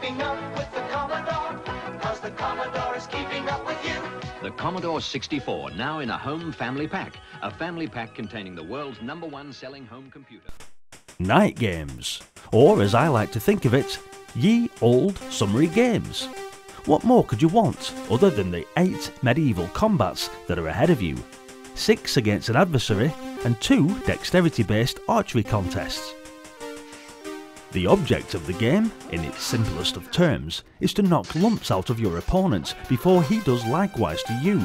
keeping up with the Commodore, cause the Commodore is keeping up with you. The Commodore 64, now in a home family pack. A family pack containing the world's number one selling home computer. Knight Games, or as I like to think of it, ye old Summer Games. What more could you want other than the eight medieval combats that are ahead of you? Six against an adversary, and two dexterity based archery contests. The object of the game, in its simplest of terms, is to knock lumps out of your opponent before he does likewise to you.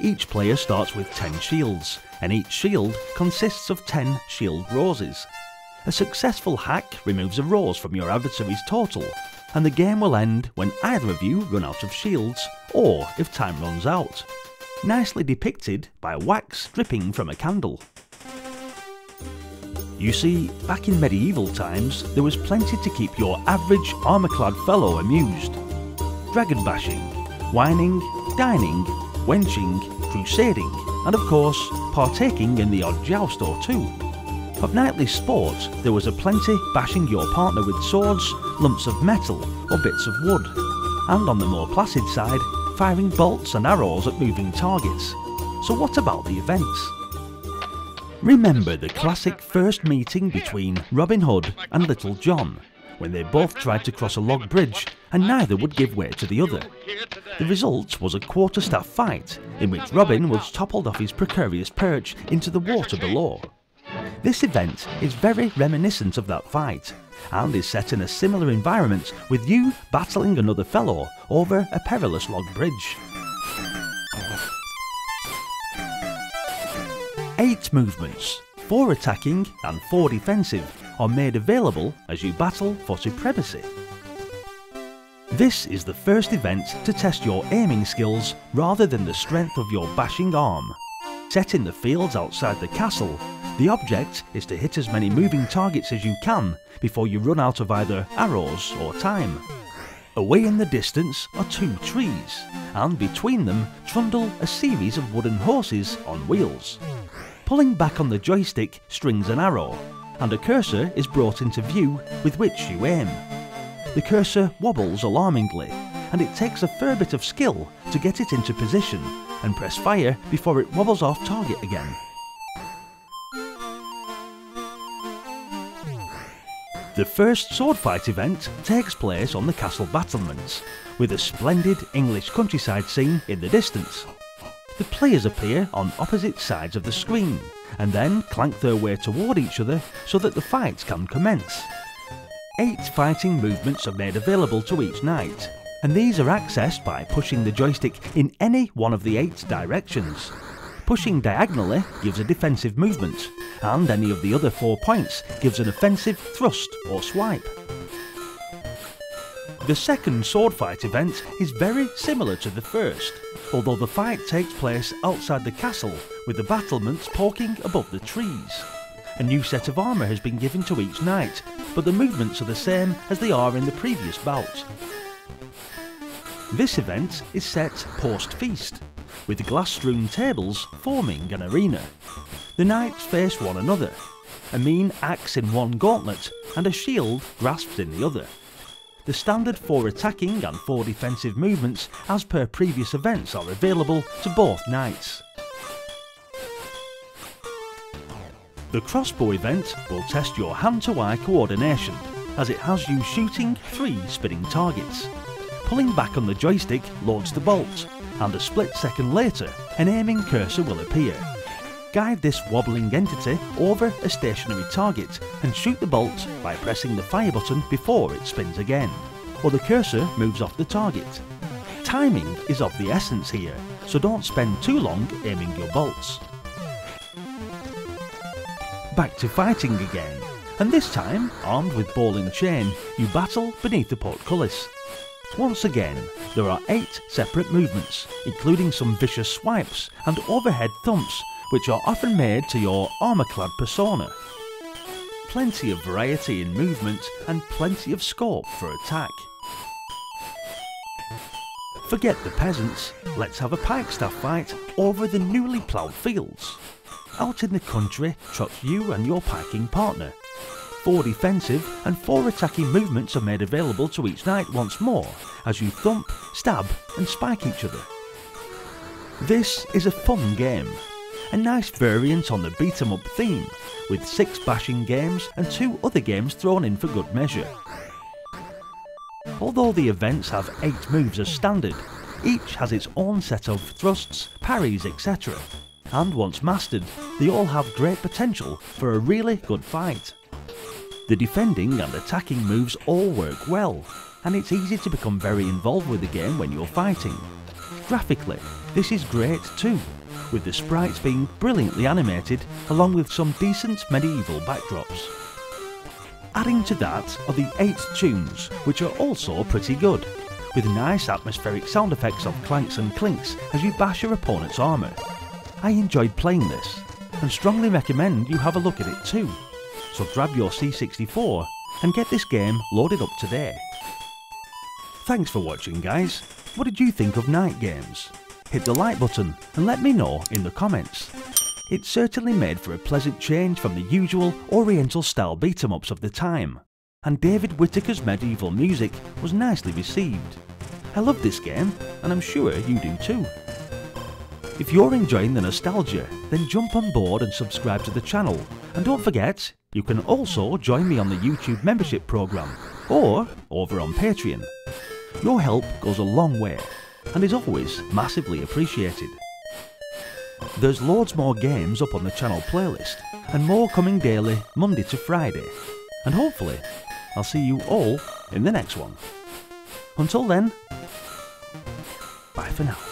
Each player starts with 10 shields, and each shield consists of 10 shield roses. A successful hack removes a rose from your adversary's total, and the game will end when either of you run out of shields, or if time runs out. Nicely depicted by wax dripping from a candle. You see, back in medieval times, there was plenty to keep your average armour-clad fellow amused. Dragon bashing, wining, dining, wenching, crusading, and of course, partaking in the odd joust or two. Of knightly sport, there was a plenty bashing your partner with swords, lumps of metal, or bits of wood. And on the more placid side, firing bolts and arrows at moving targets. So what about the events? Remember the classic first meeting between Robin Hood and Little John, when they both tried to cross a log bridge and neither would give way to the other. The result was a quarterstaff fight in which Robin was toppled off his precarious perch into the water below. This event is very reminiscent of that fight and is set in a similar environment with you battling another fellow over a perilous log bridge. Eight movements, four attacking and four defensive, are made available as you battle for supremacy. This is the first event to test your aiming skills rather than the strength of your bashing arm. Set in the fields outside the castle, the object is to hit as many moving targets as you can before you run out of either arrows or time. Away in the distance are two trees, and between them trundle a series of wooden horses on wheels. Pulling back on the joystick strings an arrow, and a cursor is brought into view with which you aim. The cursor wobbles alarmingly, and it takes a fair bit of skill to get it into position and press fire before it wobbles off target again. The first sword fight event takes place on the castle battlements, with a splendid English countryside scene in the distance. The players appear on opposite sides of the screen, and then clank their way toward each other so that the fight can commence. Eight fighting movements are made available to each knight, and these are accessed by pushing the joystick in any one of the eight directions. Pushing diagonally gives a defensive movement, and any of the other four points gives an offensive thrust or swipe. The second sword fight event is very similar to the first, although the fight takes place outside the castle with the battlements poking above the trees. A new set of armour has been given to each knight, but the movements are the same as they are in the previous bout. This event is set post-feast, with glass-strewn tables forming an arena. The knights face one another, a mean axe in one gauntlet and a shield grasped in the other. The standard 4 attacking and 4 defensive movements as per previous events are available to both knights. The crossbow event will test your hand-to-eye coordination as it has you shooting three spinning targets. Pulling back on the joystick loads the bolt and a split second later an aiming cursor will appear. Guide this wobbling entity over a stationary target and shoot the bolt by pressing the fire button before it spins again, or the cursor moves off the target. Timing is of the essence here, so don't spend too long aiming your bolts. Back to fighting again, and this time, armed with ball and chain, you battle beneath the portcullis. Once again, there are eight separate movements, including some vicious swipes and overhead thumps which are often made to your armour-clad persona. Plenty of variety in movement and plenty of scope for attack. Forget the peasants, let's have a pikestaff fight over the newly ploughed fields. Out in the country trots you and your piking partner. four defensive and four attacking movements are made available to each knight once more as you thump, stab and spike each other. This is a fun game, a nice variant on the beat 'em up theme, with six bashing games and two other games thrown in for good measure. Although the events have 8 moves as standard, each has its own set of thrusts, parries etc. And once mastered, they all have great potential for a really good fight. The defending and attacking moves all work well, and it's easy to become very involved with the game when you're fighting. Graphically, this is great too, with the sprites being brilliantly animated along with some decent medieval backdrops. Adding to that are the 8 tunes, which are also pretty good, with nice atmospheric sound effects of clanks and clinks as you bash your opponent's armour. I enjoyed playing this, and strongly recommend you have a look at it too, so grab your C64 and get this game loaded up today. Thanks for watching guys, what did you think of Knight Games? Hit the like button and let me know in the comments. It certainly made for a pleasant change from the usual oriental style beat 'em ups of the time, and David Whittaker's medieval music was nicely received. I love this game, and I'm sure you do too. If you're enjoying the nostalgia, then jump on board and subscribe to the channel, and don't forget, you can also join me on the YouTube membership program, or over on Patreon. Your help goes a long way, and is always massively appreciated. There's loads more games up on the channel playlist, and more coming daily Monday to Friday. And hopefully, I'll see you all in the next one. Until then, bye for now.